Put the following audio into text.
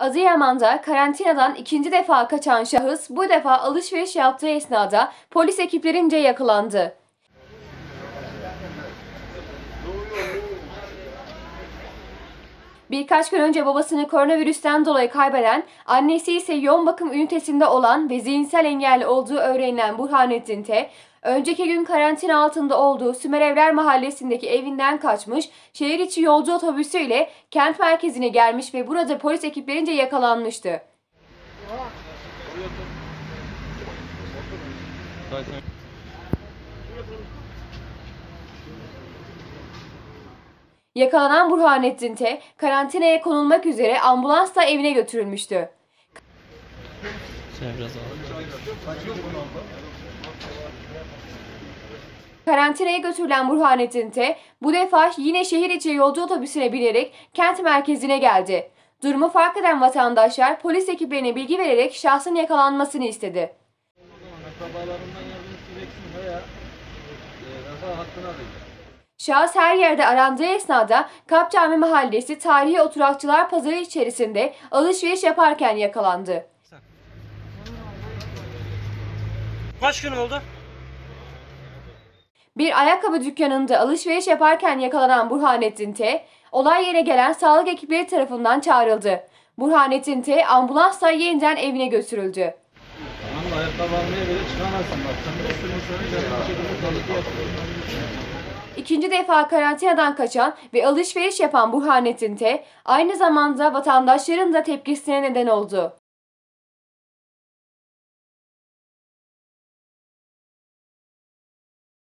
Adıyaman'da karantinadan ikinci defa kaçan şahıs bu defa alışveriş yaptığı esnada polis ekiplerince yakalandı. Birkaç gün önce babasını koronavirüsten dolayı kaybeden, annesi ise yoğun bakım ünitesinde olan ve zihinsel engelli olduğu öğrenilen Burhanettin T, önceki gün karantina altında olduğu Sümerevler mahallesindeki evinden kaçmış, şehir içi yolcu otobüsüyle kent merkezine gelmiş ve burada polis ekiplerince yakalanmıştı. Yakalanan Burhanettin T, karantinaya konulmak üzere ambulansla evine götürülmüştü. Sen biraz ağır. Karantinaya götürülen Burhanettin T, bu defa yine şehir içi yolcu otobüsüne binerek kent merkezine geldi. Durumu fark eden vatandaşlar polis ekiplerine bilgi vererek şahsın yakalanmasını istedi. Akrabalarından yardım isteyeceksin veya e, hakkını. Şahıs her yerde arandığı esnada Kapcami Mahallesi Tarihi Oturakçılar Pazarı içerisinde alışveriş yaparken yakalandı. Kaç gün oldu? Bir ayakkabı dükkanında alışveriş yaparken yakalanan Burhanettin T, olay yerine gelen sağlık ekipleri tarafından çağrıldı. Burhanettin T ambulansla yeniden evine götürüldü. Ayakkabı almaya bile çıkamazsın bak. Sen de yapıyorsun. İkinci defa karantinadan kaçan ve alışveriş yapan Burhanettin T, aynı zamanda vatandaşların da tepkisine neden oldu.